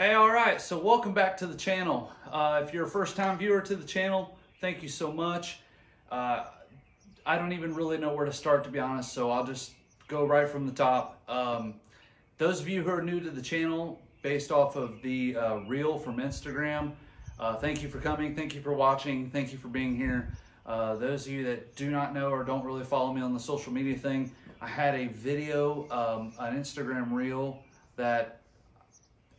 Hey, all right, so welcome back to the channel. Uh, if you're a first time viewer to the channel, thank you so much. Uh, I don't even really know where to start, to be honest, so I'll just go right from the top. Um, those of you who are new to the channel, based off of the uh, reel from Instagram, uh, thank you for coming, thank you for watching, thank you for being here. Uh, those of you that do not know or don't really follow me on the social media thing, I had a video, um, an Instagram reel that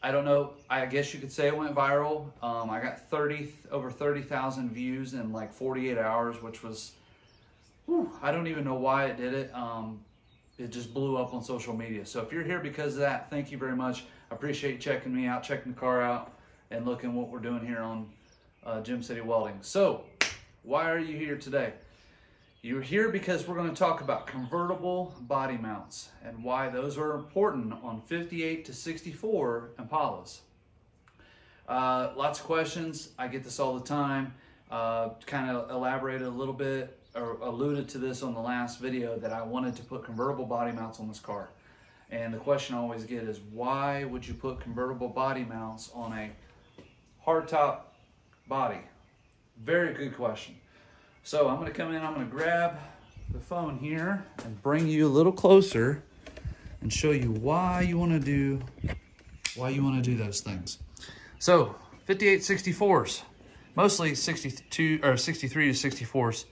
I don't know. I guess you could say it went viral. Um, I got 30 over 30,000 views in like 48 hours, which was, whew, I don't even know why it did it. Um, it just blew up on social media. So if you're here because of that, thank you very much. I appreciate checking me out, checking the car out, and looking what we're doing here on uh, Gem City Welding. So why are you here today? You're here because we're going to talk about convertible body mounts and why those are important on 58 to 64 Impalas. Uh, lots of questions. I get this all the time. Uh, kind of elaborated a little bit or alluded to this on the last video that I wanted to put convertible body mounts on this car. And the question I always get is why would you put convertible body mounts on a hardtop body? Very good question. So I'm gonna come in, I'm gonna grab the phone here and bring you a little closer and show you why you wanna do, why you wanna do those things. So 5864s, mostly 62 or 63 to 64s,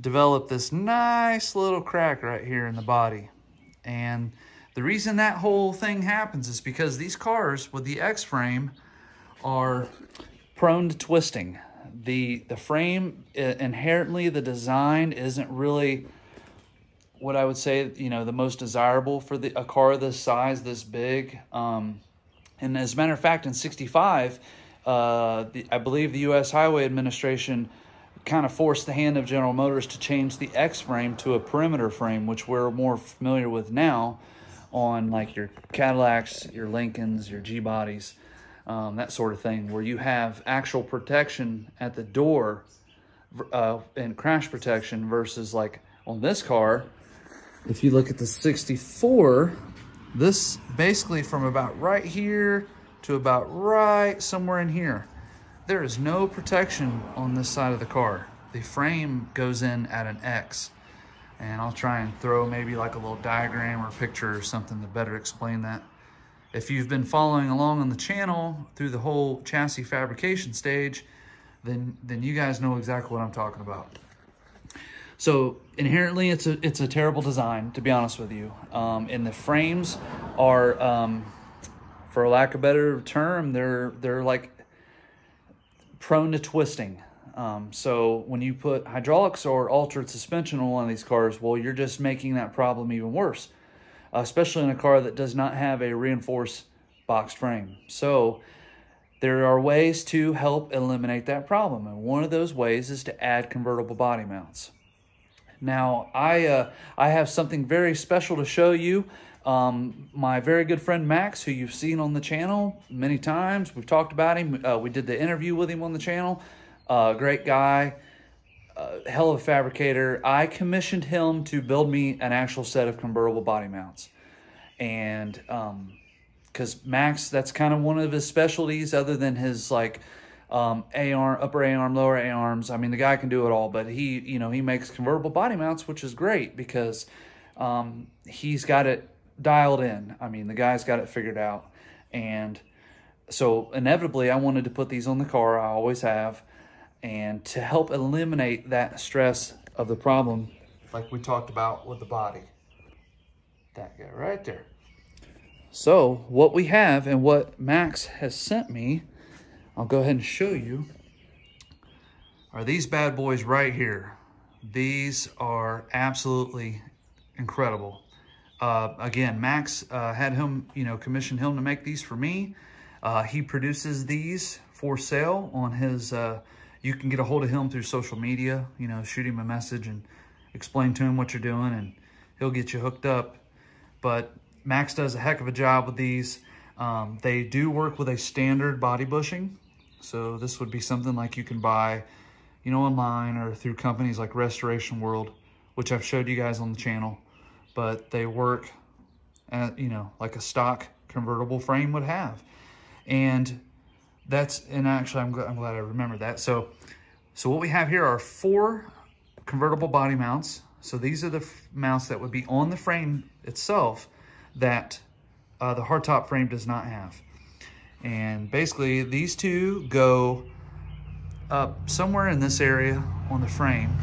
develop this nice little crack right here in the body. And the reason that whole thing happens is because these cars with the X-frame are prone to twisting the the frame inherently the design isn't really what I would say you know the most desirable for the a car this size this big. Um, and as a matter of fact in 65 uh, the, I believe the US Highway Administration kind of forced the hand of General Motors to change the X frame to a perimeter frame which we're more familiar with now on like your Cadillacs your Lincolns your G bodies um, that sort of thing, where you have actual protection at the door uh, and crash protection versus like on this car, if you look at the 64, this basically from about right here to about right somewhere in here, there is no protection on this side of the car. The frame goes in at an X. And I'll try and throw maybe like a little diagram or picture or something to better explain that. If you've been following along on the channel through the whole chassis fabrication stage, then, then you guys know exactly what I'm talking about. So inherently, it's a it's a terrible design, to be honest with you. Um, and the frames are, um, for lack of a better term, they're they're like prone to twisting. Um, so when you put hydraulics or altered suspension on one of these cars, well, you're just making that problem even worse especially in a car that does not have a reinforced boxed frame. So there are ways to help eliminate that problem. And one of those ways is to add convertible body mounts. Now, I, uh, I have something very special to show you. Um, my very good friend Max, who you've seen on the channel many times, we've talked about him. Uh, we did the interview with him on the channel. Uh, great guy uh, hell of a fabricator. I commissioned him to build me an actual set of convertible body mounts. And because um, Max, that's kind of one of his specialties other than his like um, A-arm, upper A-arm, lower A-arms. I mean, the guy can do it all, but he, you know, he makes convertible body mounts, which is great because um, he's got it dialed in. I mean, the guy's got it figured out. And so inevitably I wanted to put these on the car. I always have and to help eliminate that stress of the problem like we talked about with the body. That guy right there. So what we have and what Max has sent me, I'll go ahead and show you, are these bad boys right here. These are absolutely incredible. Uh, again, Max uh, had him, you know, commissioned him to make these for me. Uh, he produces these for sale on his uh, you can get a hold of him through social media, you know, shoot him a message and explain to him what you're doing and he'll get you hooked up. But Max does a heck of a job with these. Um, they do work with a standard body bushing. So this would be something like you can buy, you know, online or through companies like Restoration World, which I've showed you guys on the channel. But they work, at, you know, like a stock convertible frame would have. And that's, and actually I'm, I'm glad I remember that. So, so what we have here are four convertible body mounts. So these are the mounts that would be on the frame itself that uh, the hardtop frame does not have. And basically these two go up somewhere in this area on the frame.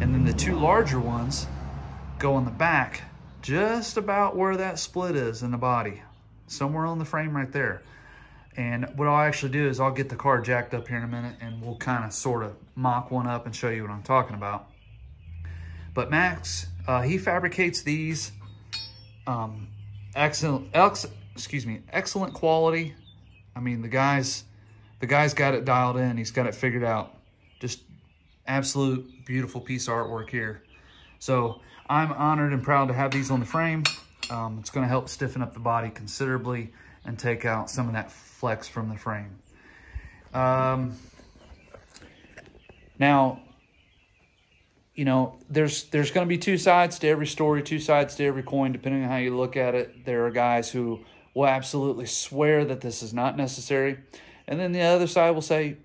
And then the two larger ones go on the back, just about where that split is in the body, somewhere on the frame right there. And what I'll actually do is I'll get the car jacked up here in a minute and we'll kind of sort of mock one up and show you what I'm talking about. But Max, uh, he fabricates these um, excellent, ex, excuse me, excellent quality. I mean, the guy's, the guy's got it dialed in. He's got it figured out. Just absolute beautiful piece of artwork here. So I'm honored and proud to have these on the frame. Um, it's going to help stiffen up the body considerably and take out some of that flex from the frame. Um, now, you know, there's there's going to be two sides to every story, two sides to every coin, depending on how you look at it. There are guys who will absolutely swear that this is not necessary. And then the other side will say,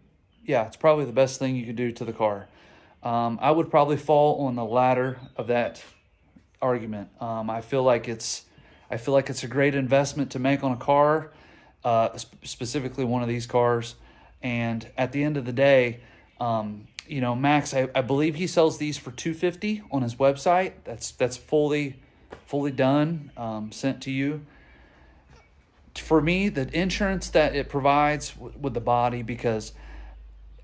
yeah, it's probably the best thing you could do to the car. Um, I would probably fall on the latter of that argument. Um, I feel like it's I feel like it's a great investment to make on a car, uh, specifically one of these cars. And at the end of the day, um, you know, Max, I, I believe he sells these for 250 on his website. That's that's fully fully done, um, sent to you. For me, the insurance that it provides with the body, because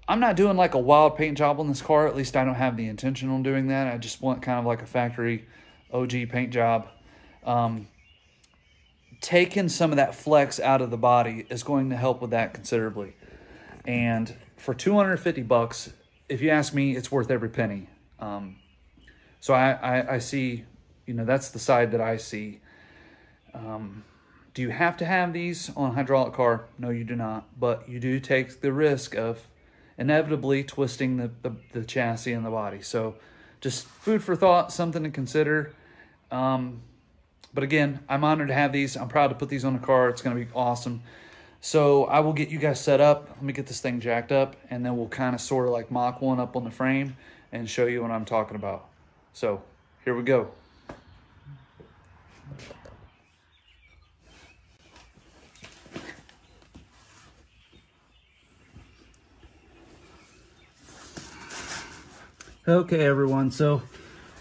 I'm not doing like a wild paint job on this car. At least I don't have the intention on doing that. I just want kind of like a factory OG paint job. Um, taking some of that flex out of the body is going to help with that considerably. And for 250 bucks, if you ask me, it's worth every penny. Um, so I, I, I, see, you know, that's the side that I see. Um, do you have to have these on a hydraulic car? No, you do not. But you do take the risk of inevitably twisting the, the, the chassis and the body. So just food for thought, something to consider. Um, but again, I'm honored to have these. I'm proud to put these on the car. It's going to be awesome. So I will get you guys set up. Let me get this thing jacked up, and then we'll kind of sort of like mock one up on the frame and show you what I'm talking about. So here we go. Okay, everyone. So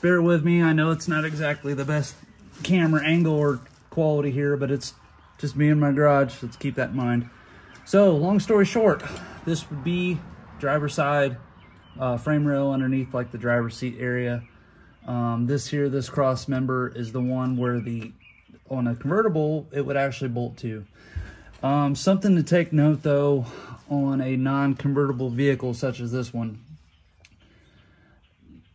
bear with me. I know it's not exactly the best camera angle or quality here, but it's just me in my garage. Let's keep that in mind. So long story short, this would be driver side uh, frame rail underneath like the driver's seat area. Um, this here, this cross member is the one where the, on a convertible, it would actually bolt to. Um, something to take note though, on a non-convertible vehicle such as this one,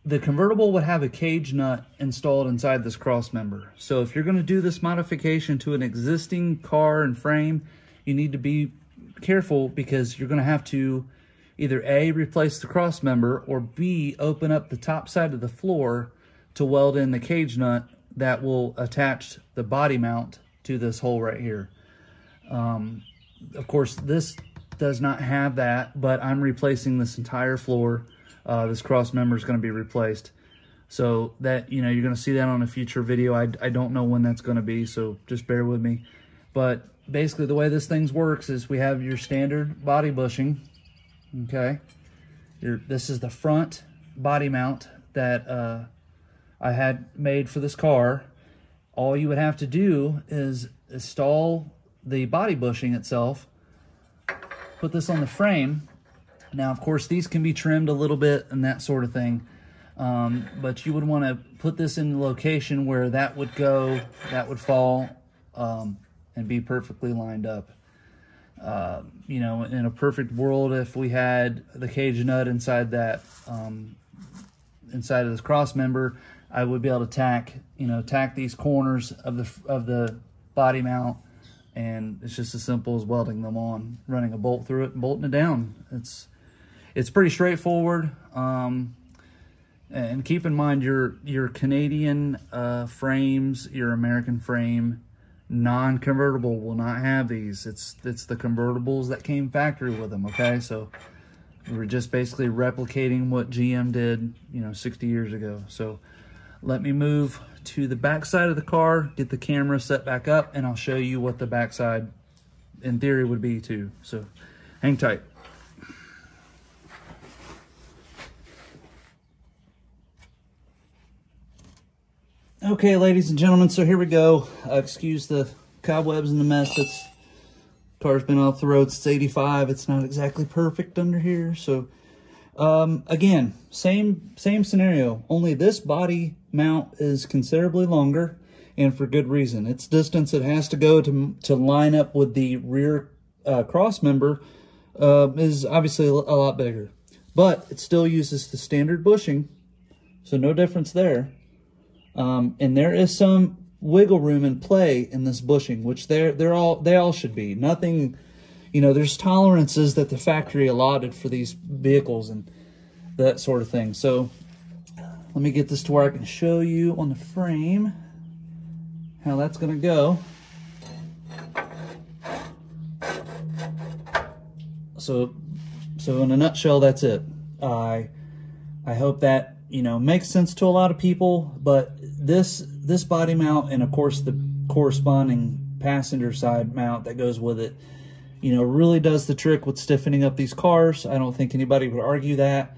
the convertible would have a cage nut installed inside this cross member. So if you're going to do this modification to an existing car and frame, you need to be careful because you're going to have to either A, replace the cross member, or B, open up the top side of the floor to weld in the cage nut that will attach the body mount to this hole right here. Um, of course, this does not have that, but I'm replacing this entire floor uh, this cross member is going to be replaced. So that, you know, you're going to see that on a future video. I, I don't know when that's going to be, so just bear with me. But basically the way this thing works is we have your standard body bushing, okay? Your, this is the front body mount that uh, I had made for this car. All you would have to do is install the body bushing itself, put this on the frame, now, of course, these can be trimmed a little bit and that sort of thing. Um, but you would want to put this in the location where that would go, that would fall, um, and be perfectly lined up. Uh, you know, in a perfect world, if we had the cage nut inside that, um, inside of this cross member, I would be able to tack, you know, tack these corners of the of the body mount, and it's just as simple as welding them on, running a bolt through it, and bolting it down. It's it's pretty straightforward. Um, and keep in mind your your Canadian uh, frames, your American frame, non-convertible will not have these. It's it's the convertibles that came factory with them, okay? So we're just basically replicating what GM did, you know, 60 years ago. So let me move to the back side of the car, get the camera set back up, and I'll show you what the backside in theory would be too. So hang tight. Okay, ladies and gentlemen, so here we go. Uh, excuse the cobwebs and the mess. It's car's been off the road since 85. It's not exactly perfect under here. So, um, again, same same scenario. Only this body mount is considerably longer, and for good reason. Its distance it has to go to to line up with the rear uh, cross member uh, is obviously a lot bigger, but it still uses the standard bushing, so no difference there. Um, and there is some wiggle room and play in this bushing, which they're they're all they all should be. Nothing, you know, there's tolerances that the factory allotted for these vehicles and that sort of thing. So let me get this to where I can show you on the frame how that's going to go. So, so in a nutshell, that's it. I, I hope that you know makes sense to a lot of people, but this this body mount and of course the corresponding passenger side mount that goes with it, you know, really does the trick with stiffening up these cars. I don't think anybody would argue that.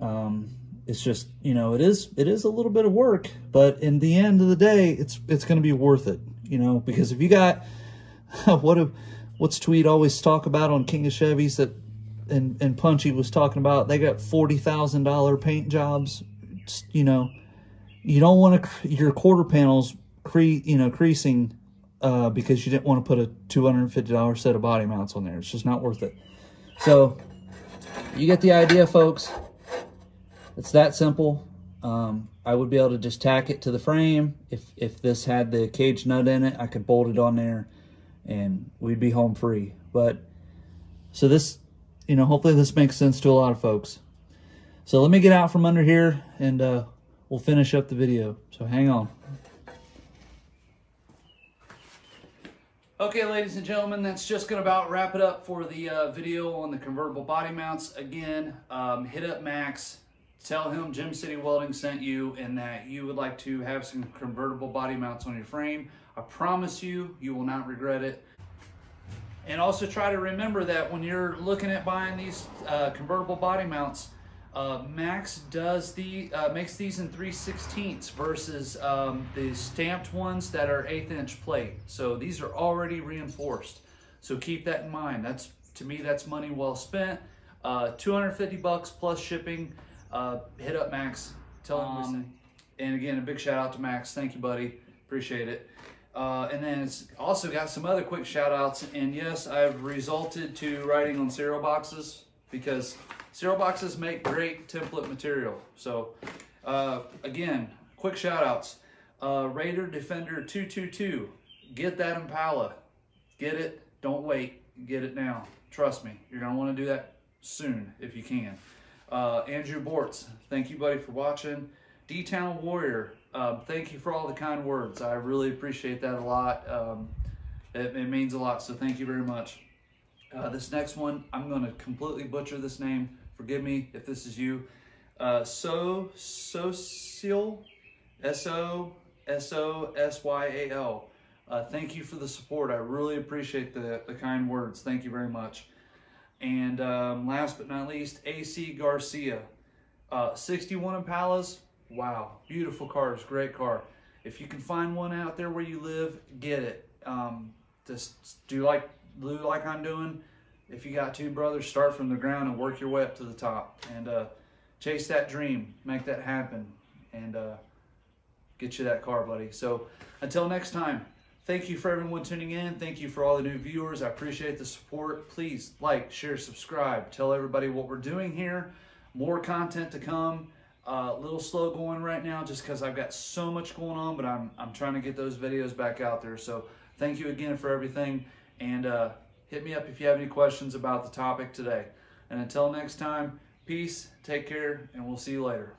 Um, it's just, you know, it is it is a little bit of work, but in the end of the day, it's it's going to be worth it, you know, because if you got what a, what's Tweed always talk about on King of Chevys that and and Punchy was talking about, they got forty thousand dollar paint jobs, you know you don't want to your quarter panels cre you know creasing uh, because you didn't want to put a $250 set of body mounts on there. It's just not worth it. So you get the idea, folks. It's that simple. Um, I would be able to just tack it to the frame. If, if this had the cage nut in it, I could bolt it on there and we'd be home free. But so this, you know, hopefully this makes sense to a lot of folks. So let me get out from under here and uh, we'll finish up the video. So hang on. Okay, ladies and gentlemen, that's just going to about wrap it up for the uh, video on the convertible body mounts. Again, um, hit up Max, tell him Gem City Welding sent you and that you would like to have some convertible body mounts on your frame. I promise you, you will not regret it. And also try to remember that when you're looking at buying these uh, convertible body mounts, uh, Max does the uh, makes these in 3 16ths versus um, the stamped ones that are eighth inch plate. So these are already reinforced. So keep that in mind. That's to me that's money well spent. Uh, 250 bucks plus shipping. Uh, hit up Max. Tell him um, And again, a big shout out to Max. Thank you, buddy. Appreciate it. Uh, and then it's also got some other quick shout outs. And yes, I've resulted to writing on cereal boxes because cereal boxes make great template material. So uh, again, quick shout outs. Uh, Raider Defender 222, get that Impala. Get it, don't wait, get it now. Trust me, you're gonna wanna do that soon if you can. Uh, Andrew Bortz, thank you buddy for watching. D-Town Warrior, uh, thank you for all the kind words. I really appreciate that a lot. Um, it, it means a lot, so thank you very much. Uh, this next one, I'm going to completely butcher this name. Forgive me if this is you. Uh, so, Social, S-O-S-O-S-Y-A-L. Uh, thank you for the support. I really appreciate the, the kind words. Thank you very much. And um, last but not least, AC Garcia. Uh, 61 Impalas. Wow. Beautiful cars. Great car. If you can find one out there where you live, get it. Um, just do like do like I'm doing. If you got two brothers, start from the ground and work your way up to the top. And uh, chase that dream. Make that happen. And uh, get you that car, buddy. So until next time, thank you for everyone tuning in. Thank you for all the new viewers. I appreciate the support. Please like, share, subscribe. Tell everybody what we're doing here. More content to come. A uh, little slow going right now just because I've got so much going on, but I'm, I'm trying to get those videos back out there. So thank you again for everything. And uh, hit me up if you have any questions about the topic today. And until next time, peace, take care, and we'll see you later.